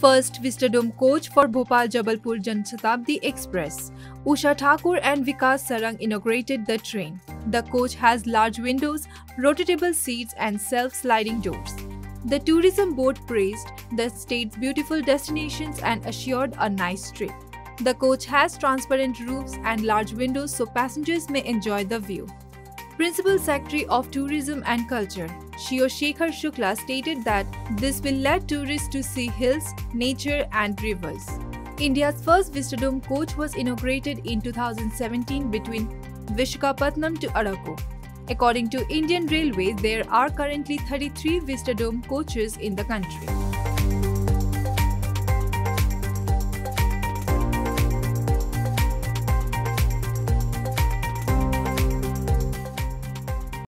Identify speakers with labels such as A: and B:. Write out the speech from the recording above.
A: First Vistadome coach for Bhopal Jabalpur Jan Shatabdi Express. Usha Thakur and Vishvas Sarang inaugurated the train. The coach has large windows, rotatable seats, and self sliding doors. The tourism board praised the state's beautiful destinations and assured a nice trip. The coach has transparent roofs and large windows so passengers may enjoy the view. Principal Secretary of Tourism and Culture, Sheo Shekhar Shukla stated that this will let tourists to see hills, nature and rivers. India's first Vistadome coach was inaugurated in 2017 between Visakhapatnam to Araku. According to Indian Railways, there are currently 33 Vistadome coaches in the country.